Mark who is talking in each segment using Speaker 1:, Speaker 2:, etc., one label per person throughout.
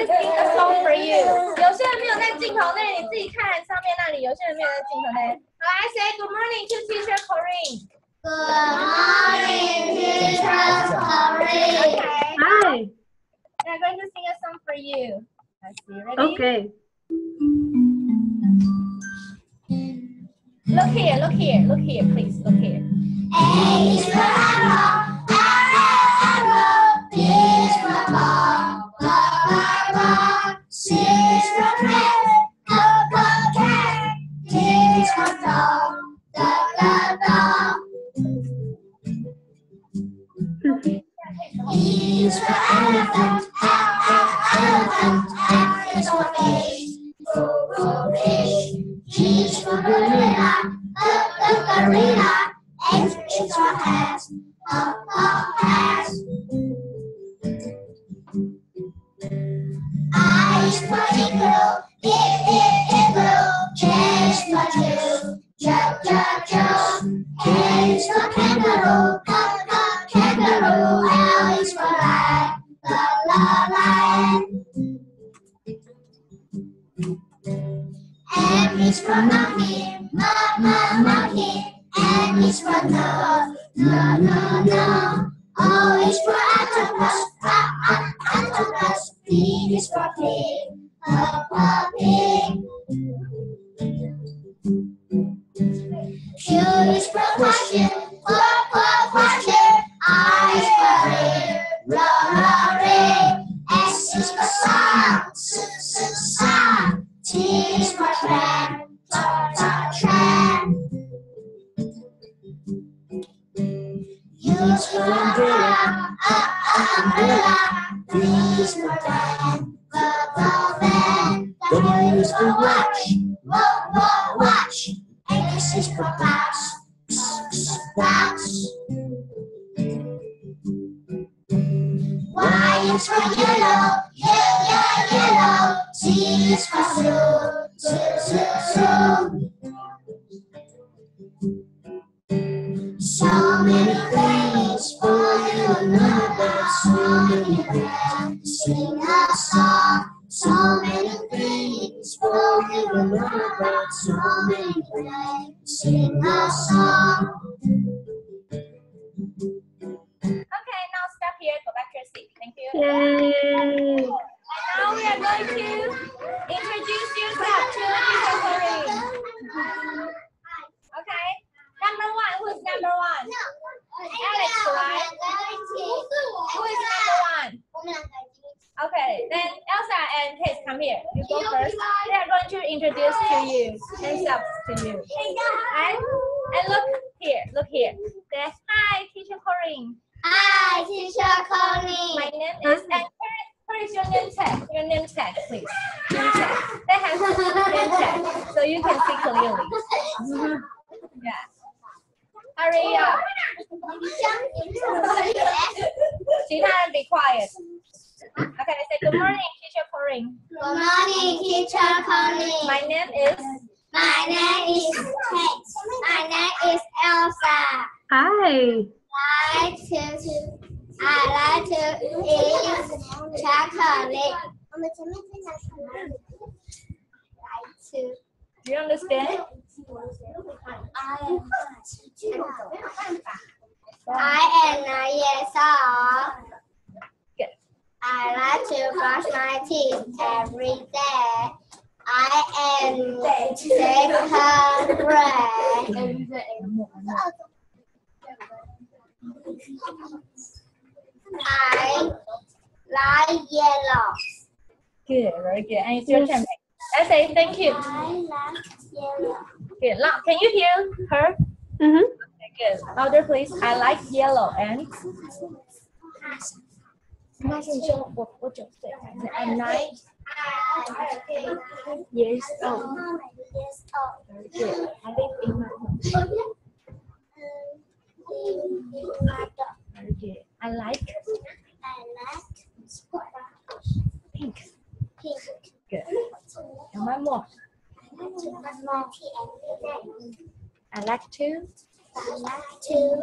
Speaker 1: to sing a song for you。有些人没有在镜头内，你自己看上面那里，有些人没有在镜头内。好，来 say good morning to teacher Corinne。
Speaker 2: Good morning, teacher Corinne.
Speaker 1: Okay.
Speaker 3: Hi.
Speaker 1: They're going to sing a song for you. Let's see. Ready?
Speaker 3: Okay.
Speaker 1: Look here, look here, look here, please. Look here.
Speaker 2: A is for apple, Q is about. So many things, sing a song. So many things for you to learn about. So many things, sing a song.
Speaker 1: Okay, now stop here. Go back to your seat. Thank you.
Speaker 3: Yay.
Speaker 1: Now we are going to introduce yourself to teacher Corinne. Okay. Number one. Who is number one? Alex, right? Who is number one? Okay. Then Elsa and Pace, come here. You go first. They are going to introduce to you themselves to you. And, and look here. Look here. Say hi, teacher Corinne.
Speaker 2: Hi, teacher Corinne.
Speaker 1: My
Speaker 2: Connie.
Speaker 1: name is. And where, where is your name tag? Your name tag, please. Name tag. They have name tag, so you can see clearly. Yeah. Hurry up. Sheena, be quiet. Okay, say good morning, teacher Corinne.
Speaker 2: Good morning, teacher Corinne.
Speaker 1: My name is?
Speaker 2: My name is Kate. My name is Elsa.
Speaker 3: Hi.
Speaker 2: I like to, I like to eat chocolate. Like to.
Speaker 1: Do you understand?
Speaker 2: I, I am nine years old.
Speaker 1: Good.
Speaker 2: I like to brush my teeth every day. I am second grade. I like yellow.
Speaker 1: Good, very good. And it's your turn. I say thank you.
Speaker 2: I like yellow.
Speaker 1: Good. Loud. Can you hear her?
Speaker 3: Mm-hmm.
Speaker 1: Yes. Other place, I like yellow and I good. I like.
Speaker 2: I like
Speaker 1: pink.
Speaker 2: Pink.
Speaker 1: Good. And one more.
Speaker 2: I like to. Brush my teeth.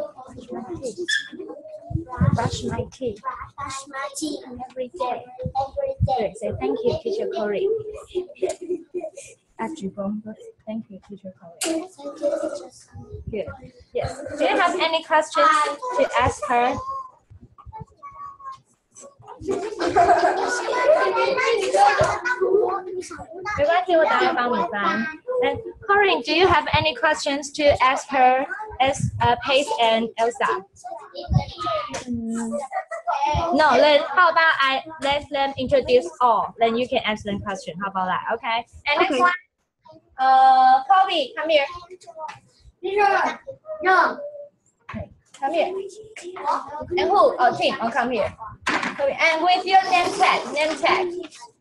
Speaker 1: Brush my teeth.
Speaker 2: Brush my teeth
Speaker 1: every day.
Speaker 2: Every
Speaker 1: day. Good. Say thank you, teacher Corey. Ask you Thank you, teacher Corey. Good. Yes. Do you have any questions to ask her? Corinne, do you have any questions to ask her? As uh, Pace and Elsa? No, then how about I let them introduce all? Then you can ask them question. How about that? Okay. And next one. Uh, Kobe, come here.
Speaker 2: No.
Speaker 1: Come here. And who? Oh, Tim. Oh, come here. Kobe. And with your name tag, name tag,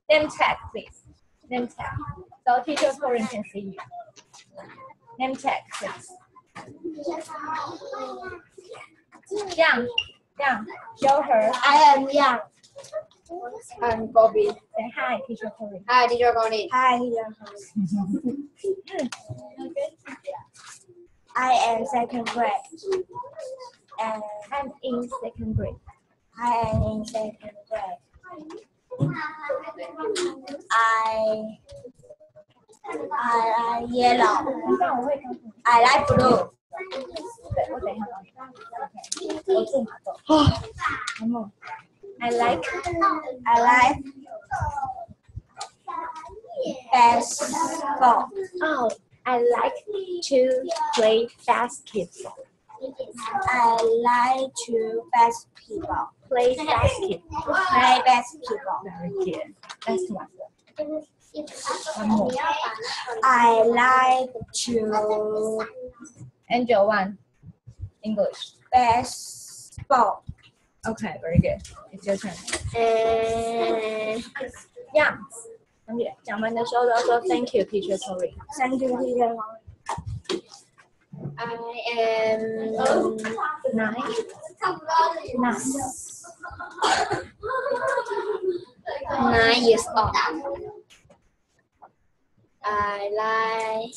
Speaker 1: name tag, please. Name tag. So teacher Corinne can see you. Name tag, please. Yang, Yang. Show her.
Speaker 2: I am Yang.
Speaker 4: I'm Bobby.
Speaker 1: Say hi, teacher Corinne.
Speaker 4: Hi, teacher Bobby.
Speaker 2: Hi, teacher I am second grade. And
Speaker 1: I'm in second grade.
Speaker 2: I am in second grade. I I like yellow. I like blue.
Speaker 1: I like
Speaker 2: I like basketball.
Speaker 1: Oh, I like to play basketball.
Speaker 2: I like to basketball.
Speaker 1: Play basketball.
Speaker 2: Play basketball.
Speaker 1: Very good. That's one. One more.
Speaker 2: I like to
Speaker 1: Angel one. English.
Speaker 2: baseball.
Speaker 1: Okay, very good. It's your turn.
Speaker 2: And
Speaker 1: Yeah. 同学讲完的时候都要说 Thank you, teacher. Sorry.
Speaker 2: thank you, teacher.
Speaker 4: I am
Speaker 1: Nine. Nine.
Speaker 4: nine years old. I like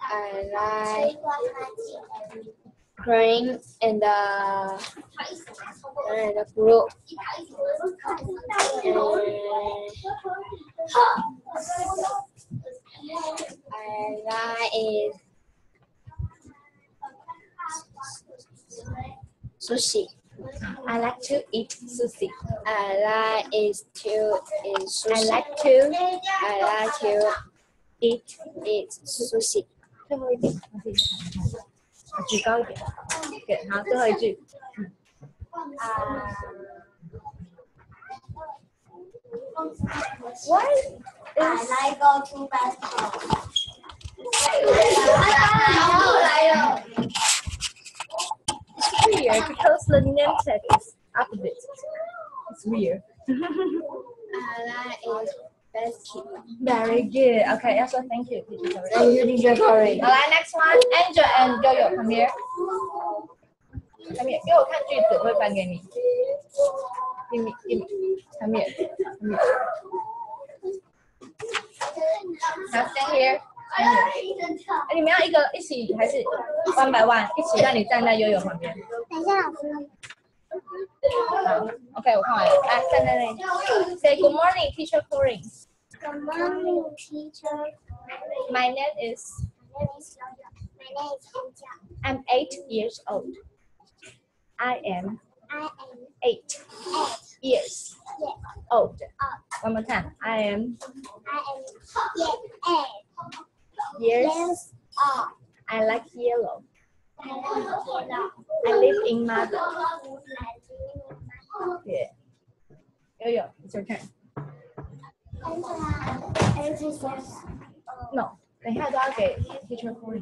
Speaker 4: I like green and the and the. And I like sushi.
Speaker 1: I like to eat sushi.
Speaker 4: I like is to eat sushi.
Speaker 1: I like to
Speaker 4: I like to
Speaker 1: eat
Speaker 4: eat sushi.
Speaker 1: Thôi hơi What? Is... I like go to basketball.
Speaker 2: I like go to basketball
Speaker 1: it's weird? Because the name tag is opposite. It's weird.
Speaker 4: I like is basketball.
Speaker 1: Very good. Okay, also thank you, teacher. Sorry.
Speaker 4: Thank you, teacher Corey.
Speaker 1: 好，来 next one, Angel and Yo-Yo, come here. Come here，给我看句子，我会翻给你。Give me, give me. Come here, come here. Now stand here. 哎，你们要一个一起还是 one by one 一起让你站在悠悠旁边？等一下，老师。好，OK，我看完了，来站在那里。Say good morning, teacher Corinne.
Speaker 2: Good morning, teacher.
Speaker 1: My name is.
Speaker 2: My name is My name is
Speaker 1: I'm eight years old. I am.
Speaker 2: I am
Speaker 1: eight.
Speaker 2: Eight
Speaker 1: years.
Speaker 2: Yes.
Speaker 1: Old. One more time. I am.
Speaker 2: I am eight.
Speaker 1: years.
Speaker 2: years old.
Speaker 1: I like yellow.
Speaker 2: I like yellow.
Speaker 1: I live in Mother.
Speaker 2: I live in my
Speaker 1: Yeah. Yo yo, it's your turn.
Speaker 2: Angel says,
Speaker 1: No. 等一下都要给 teacher Corinne.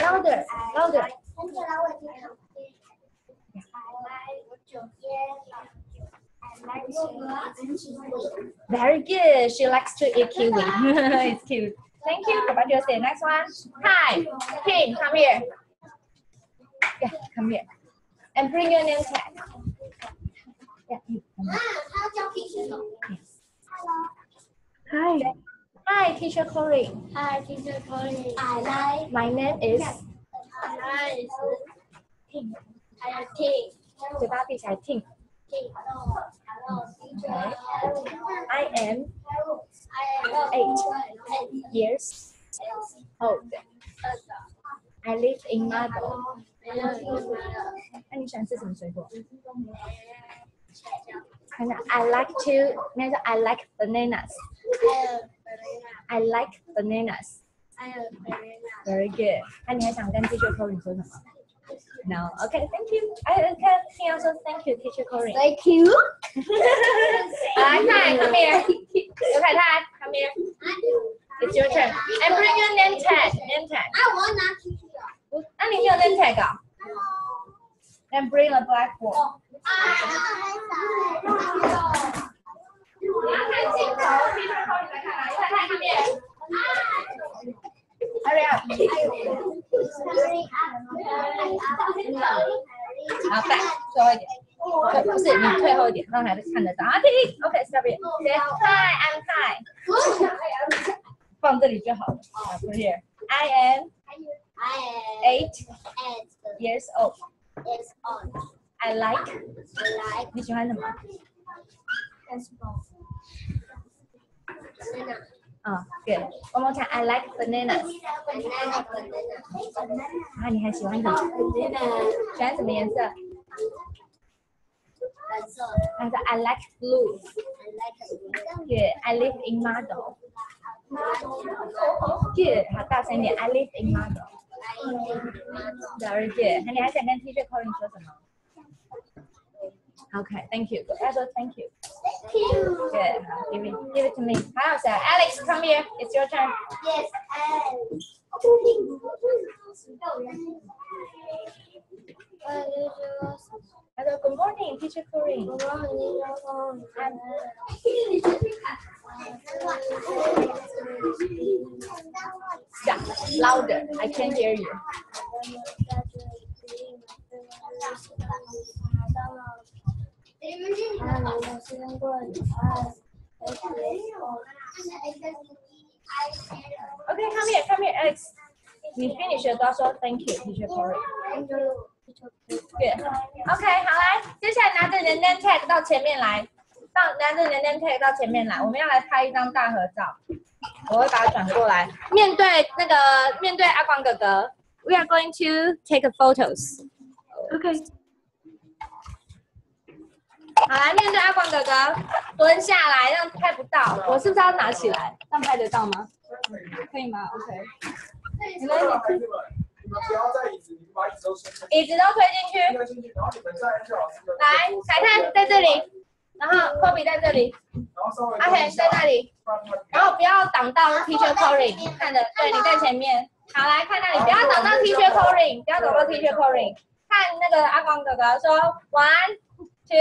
Speaker 1: Louder, louder.
Speaker 2: Angela, what do you have? I like yellow. I like to eat kiwi.
Speaker 1: Very good. She likes to eat kiwi. it's cute. Thank you. Papa just say next one. Hi, Kim, come here. Yeah, come here. And bring your name tag. Yeah, you come here.
Speaker 3: Hi.
Speaker 1: Hi, teacher Corinne.
Speaker 2: Hi, teacher Colin. I like
Speaker 1: My name is
Speaker 2: I like Tim. I like Tim.
Speaker 1: 嘴巴闭起来 Tim.
Speaker 2: Tim.
Speaker 1: Okay. I am eight years old. I live in Model. 那你喜欢吃什么水果？看一下，I like to，那个 I like bananas. I like bananas. Very good. 那你还想跟 Teacher Corin 说什么 ？No. Okay. Thank you. I can 听要说 Thank you, Teacher Corin.
Speaker 2: Thank you.
Speaker 1: 来，泰，come here. 刘凯泰，come here. It's your turn. And bring your name tag. Name tag.
Speaker 2: 啊，我要拿出去啊。
Speaker 1: 那你没有 name tag 啊？Then bring a blackboard.
Speaker 2: 啊，
Speaker 1: 你要看镜头，Teacher Corin 来看啦。刘凯泰，come here. Hurry up. 好，再最后一点。不是你退后一点，让孩子看得到啊！停，OK，stop it。Hi, I'm Hi。放这里就好了。啊，put here. I am eight years old. I like. I like. 你喜欢什么？啊，good. One more time. I like bananas. 啊，你还喜欢什么？喜欢什么颜色？他说 I like blue. Good. I live in Model. Good. 好，大声一点。I live in Model. Very good. 那你还想跟 Teacher Colin 说什么 Okay, thank you. Professor, thank you. Thank you. Good. Give it, give it to me. How's that? Alex, come here. It's your turn.
Speaker 2: Yes.
Speaker 1: Um, Hello, good morning, teacher Corinne. Good morning. Yeah. Louder. I can hear you. Okay, come here, come here, Alex. 你 finish 了都要说 Thank you, Teacher Colin. Good. OK，好来，接下来拿着你的 name tag 到前面来，到拿着你的 name tag 到前面来，我们要来拍一张大合照。我会把它转过来，面对那个面对阿光哥哥。We are going to take photos.
Speaker 3: OK，
Speaker 1: 好，来面对阿光哥哥，蹲下来，让拍不到。我是不是要拿起来？这样拍得到吗？可以吗？OK。你们
Speaker 5: 你们不要在椅子，你们把椅子都伸出去，
Speaker 1: 椅子都推进去。
Speaker 5: 推进去，然后你们站在老师的
Speaker 1: 来，凯泰在这里，然后科比在这里，
Speaker 5: 然后稍微
Speaker 1: 阿 hen 在那里。
Speaker 5: 然
Speaker 1: 后不要挡到 Teacher Corin，看的，对，你在前面。好，来看那里，不要挡到 Teacher Corin，不要挡到 Teacher Corin。看那个阿光哥哥说 one two，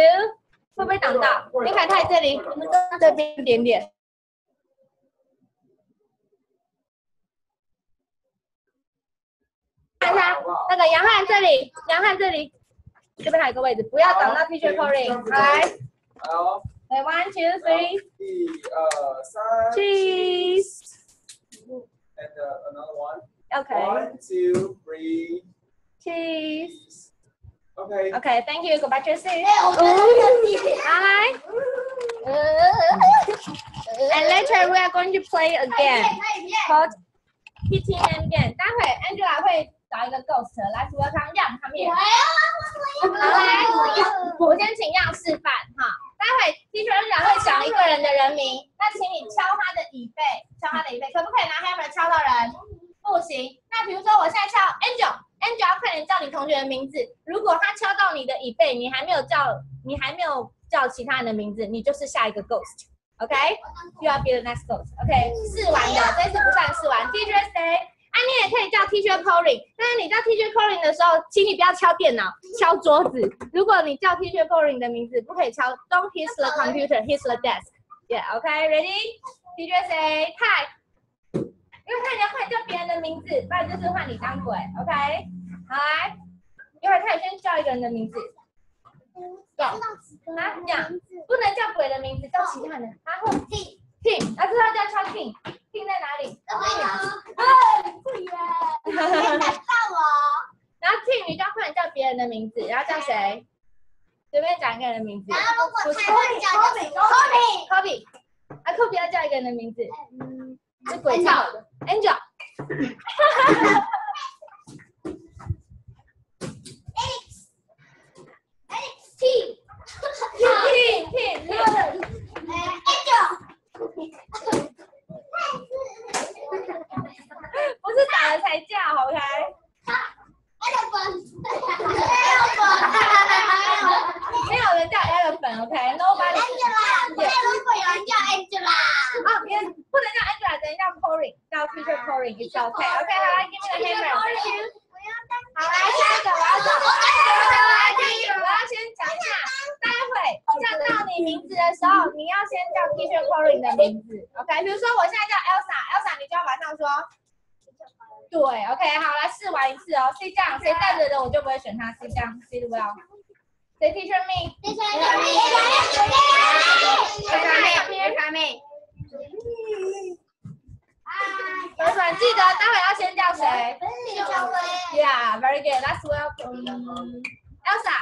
Speaker 1: 会不会挡到？林凯泰这里，我们这边一点点。看一下那个杨汉这里，杨汉这里，这边还有个位置，不要挡到 Teacher Corin。来，
Speaker 5: 好，
Speaker 1: 来 one two three。
Speaker 5: 一二三
Speaker 1: Cheese.
Speaker 5: and uh, another one.
Speaker 1: Okay.
Speaker 5: One, two, three.
Speaker 1: Cheese.
Speaker 5: Okay.
Speaker 1: Okay, thank you. Go back to your seat. Hi. And later we are going to play a game called Kitty Name Game. 待会 Angela 会找一个 ghost 来除了他们样他们也好来，我先请样示范哈。待会 Teacher Angela 会讲一个人的人名，那请你敲他的椅背，敲他的椅背，可不可以拿 hammer 敲到人？不行。那比如说我现在敲 Angel，Angel Angel，快点叫你同学的名字。如果他敲到你的椅背，你还没有叫，你还没有叫其他人的名字，你就是下一个 ghost。OK，you、are be the next ghost。OK，试完的，这次不算试完。Teacher say，啊，你也可以叫 Teacher Corin，但是你叫 Teacher Corin 的时候，请你不要敲电脑，敲桌子。如果你叫 Teacher Corin 的名字，不可以敲，Don't hit the computer，hit the desk。Yeah，OK，ready？Teacher say hi。因为看你要快点叫别人的名字，不然就是换你当鬼。OK，好来，一会儿他先叫一个人的名字。叫啊，讲不能叫鬼的名字，叫其他人。然后 T T，啊，这要叫敲 T，T 在哪里？然后 T 你就要快点叫别人的名字，然后叫谁？随便讲一个人的名字。
Speaker 2: 然后如果他会叫就 Kobe
Speaker 1: Kobe，啊，Kobe 要叫一个人的名字，是鬼叫的 Angel。
Speaker 2: T
Speaker 1: Tin Tin
Speaker 2: Tin，Angel
Speaker 1: 不是打了才叫
Speaker 2: ，OK？Elephant
Speaker 1: 没有人叫 Elephant，OK？Nobody。
Speaker 2: Angela 那如果有人叫 Angela
Speaker 1: 啊，别不能叫 Angela，只能叫 Corin，叫 Teacher Corin，it's OK。OK，好来，Give me the hammer。好来，下一个我要讲，我要先讲一下，待会叫到你名字的时候，你要先叫 Teacher Corin 的名字，OK？比如说我现在叫 Elsa，Elsa 你就要马上说，对，OK，好，来试玩一次哦。C 这样，谁带着的我就不会选他，C 这样，C 不要。谁 Teacher me？转转记得待会要先叫谁？Yeah, very good. Let's welcome Elsa.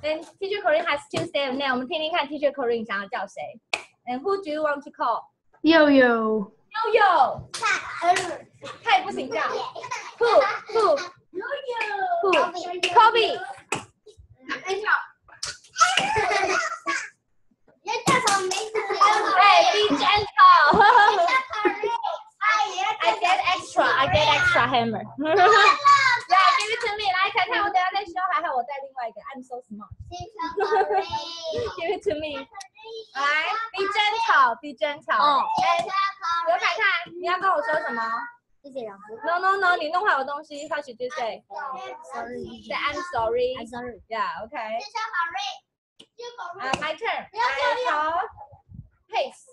Speaker 1: Then Teacher Corinne has two same name. 我们听听看 Teacher Corinne 想要叫谁？And who do you want to call?
Speaker 3: 悠悠，
Speaker 1: 悠悠，他也不行叫。Who? Who? Who? Kobe. 哎，Be gentle. I get extra. I get extra hammer. Yeah, give it to me. 来，看看我等下再修，还好我带另外一个。I'm so smart. Give it to me. 来，Be gentle. Be gentle.
Speaker 4: 哦
Speaker 1: 哎，刘凯凯，你要跟我说什么
Speaker 4: 谢谢老师。
Speaker 1: ？No, no, no. 你弄坏我东西。What should you say?
Speaker 4: Sorry.
Speaker 1: Say I'm sorry.
Speaker 4: I'm sorry.
Speaker 1: Yeah, okay. Uh, my turn.
Speaker 2: 不要。
Speaker 1: Pace.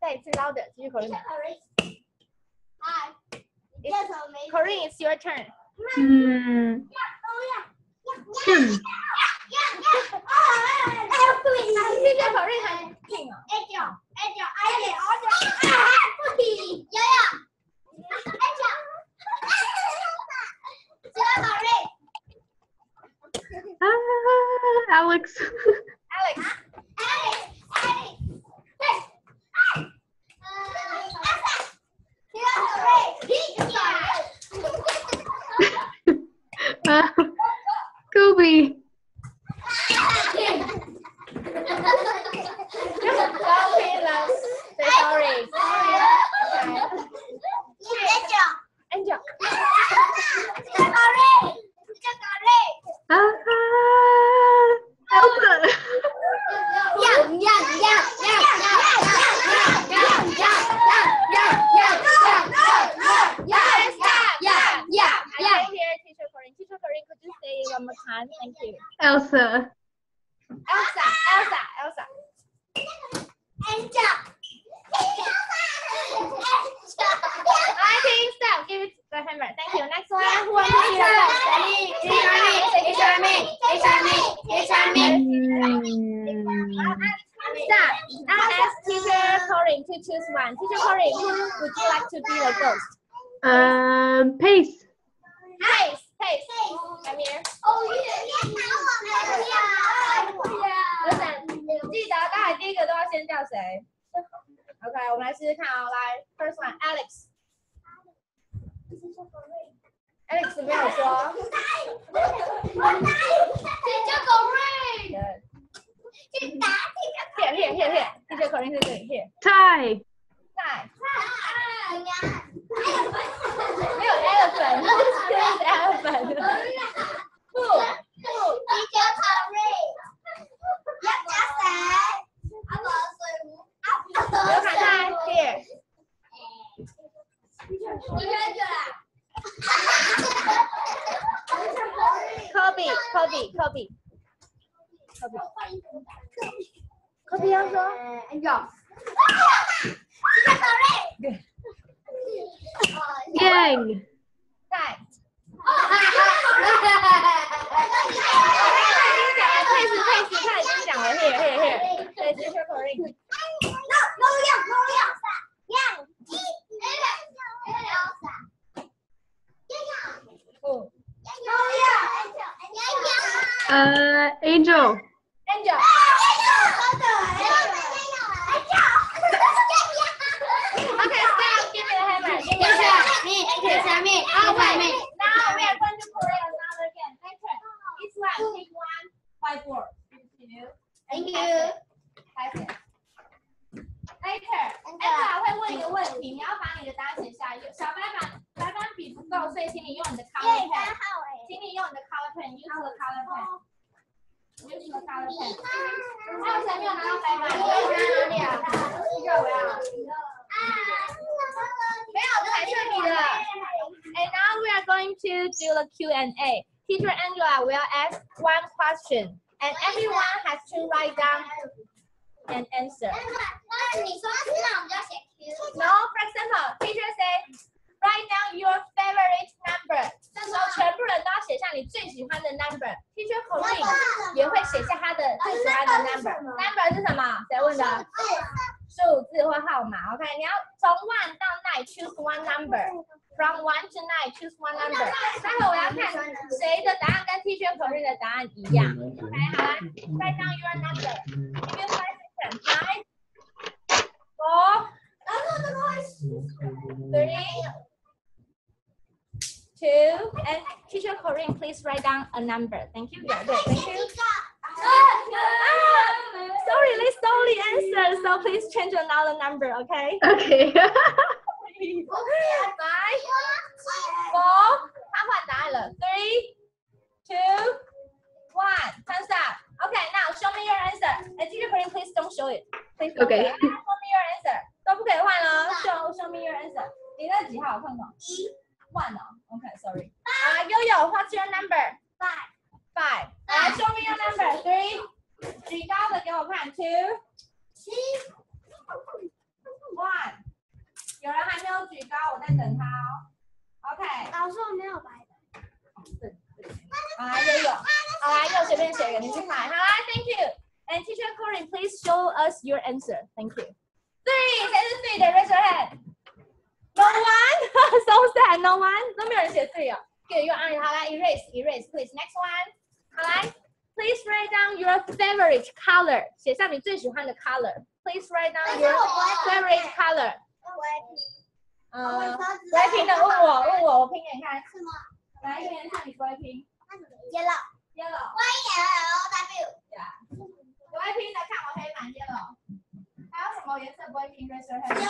Speaker 1: 再一次 louder，继续 Corinne。Corinne, it's your turn.
Speaker 3: 嗯
Speaker 1: 谢谢来，我们
Speaker 3: 来试
Speaker 1: 试
Speaker 2: 看
Speaker 3: 啊、
Speaker 1: 来，first one，Alex。Alex 没有
Speaker 3: 说。我
Speaker 1: 答应。我答应。叫狗瑞。去打这个。谢谢谢谢谢谢，谢谢口令，谢谢谢。在。在。在。没有 elephant，没有 elephant。不不，你叫 Corey。要加谁？阿。Your hand here. Kobe, Kobe, Kobe. Kobe. Kobe also. And John. Gang. Right. Here, here, here. Let's do
Speaker 3: Uh, Angel.
Speaker 1: Angel. Okay, stop. Give me the hammer. Give me the hammer. Oh, wait. Now we are going to create another game. Later. Each one take one whiteboard. Continue. Later. Later. Later 会问一个问题，你要把你的答案写下来。有小白板白板笔不够，所以请你用你的 color pen。请 你用你的 color pen，use the color pen。use the color pen。还有谁没有拿到白板？你有拿哪里啊？这个我要。没有彩色笔的。And now we are going to do the Q&A. Teacher Angela will ask one question, and everyone has to write down an answer. No, for example, teacher say, Write down your favorite number. 这时候全部人都要写下你最喜欢的 number. Teacher Corinne 也会写下他的最喜欢的 number. Number 是什么？谁问的？数字或号码。OK，你要从 one 到 nine choose one number. From one to nine choose one number. 待会我要看谁的答案跟 Teacher Corinne 的答案一样。OK，好来，write down your number. Give you five seconds. Five, four, three, two, and Teacher Corinne, please write down a number. Thank you. Very good. Thank you. Ah, sorry, they stole the answer, so please change another number, okay?
Speaker 3: Okay.
Speaker 1: Five, four, 他换答案了。Three, two, one. Time's up. Okay, now show me your answer. And teacher Corinne, please don't show it. Please don't
Speaker 3: Okay.
Speaker 1: show it. Show me your answer. 都不可以换了。Show show me your answer. 你那几号？我看看。 one, okay, sorry. Five. Uh, Yo-Yo, what's your number? Five. Five. Five. Uh, show me your number. Three. Three dollars, give one. Two. Three. One. 有人还没有举高，我在等他哦。OK。老师，我没有白的。对对。好来，悠悠，好来，又随便写一个，你去买。好来，Thank uh, uh, you。And teacher Corinne, please show us your answer. Thank you. Three，谁是 three 的？Raise your hand. No one. so sad. No one. 都没有人写 three 哦。Good. 又按好来，erase, erase, please. Next one. 好来，Please write down your favorite color. 写下你最喜欢的 color. Please write down your favorite color. 呃，不会拼的，问我，问我，我拼给你看。来，一个颜色你不会拼，yellow。不会拼的看我黑板 yellow。还有什么颜色不会拼？Raise your hand。啊？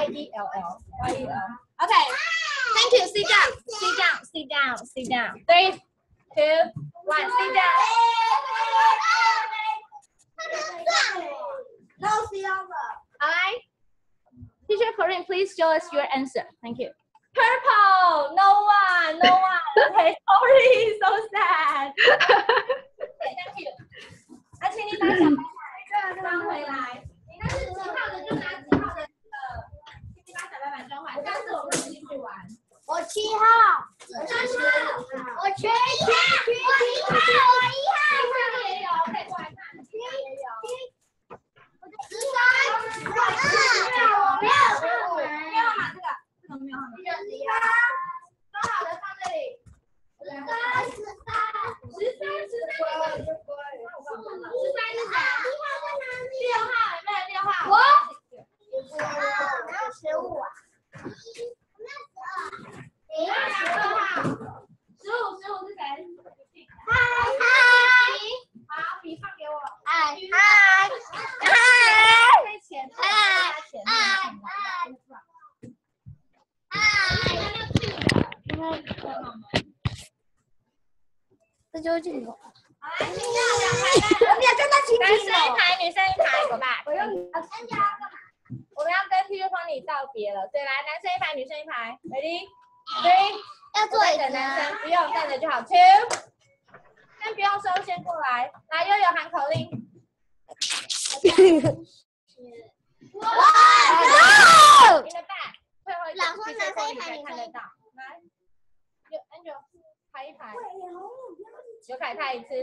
Speaker 1: I Y E L L Y E L. OK. Thank you. Sit down. Sit down. Sit down. Sit down. Three, two, one. Sit down. All right. Teacher Corinne, please show us your answer. 这
Speaker 2: 就是镜头。
Speaker 1: 好来，请到两排的。
Speaker 2: 我们要站到群
Speaker 1: 男
Speaker 2: 体
Speaker 1: 生一排，女生一排，走吧。
Speaker 2: 我用你的参加干嘛？
Speaker 1: 我们要跟 T 恤帮你道别了。对，来，男生一排，女生一排，Ready？Three。
Speaker 2: 要
Speaker 1: 我在
Speaker 2: 做一个
Speaker 1: 等男生，不用站着就好。Two。先不用收，先过来。来，悠悠喊口令。In the back，最后一个
Speaker 2: 老师拿声音
Speaker 1: 你才
Speaker 2: 喊你
Speaker 1: 看得到。来，有 Angel 拍一排，刘凯拍一次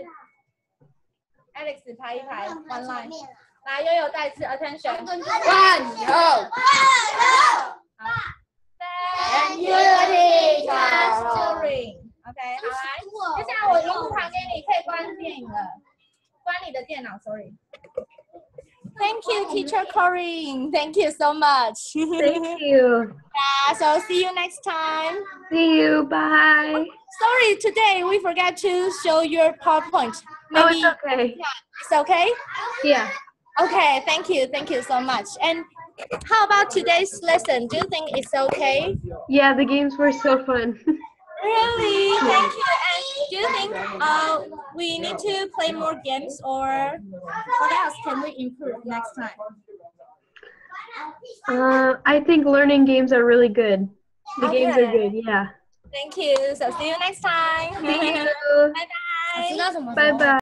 Speaker 1: ，Alex 拍一排，one line。来，悠悠再一次 attention。
Speaker 4: One, go.
Speaker 1: Thank
Speaker 2: you, teacher.
Speaker 1: Turing. OK，好来，接下来我荧幕旁边你，可以关电影了，关你的电脑，sorry。Thank you, Teacher Corinne. Thank you so much.
Speaker 3: Thank you.
Speaker 1: Yeah, so see you next time.
Speaker 3: See you. Bye.
Speaker 1: Sorry, today we forgot to show your PowerPoint.
Speaker 3: Oh,
Speaker 1: Maybe
Speaker 3: it's okay.
Speaker 1: it's okay.
Speaker 3: Yeah.
Speaker 1: Okay, thank you, thank you so much. And how about today's lesson? Do you think it's okay?
Speaker 3: Yeah, the games were so fun.
Speaker 1: Really? Thank you. And do you think uh, we need to play more games or what else can we improve next time?
Speaker 3: Uh, I think learning games are really good. The games are good. Yeah.
Speaker 1: Thank you. So see you next time.
Speaker 3: See you.
Speaker 1: Bye bye.
Speaker 3: Bye bye.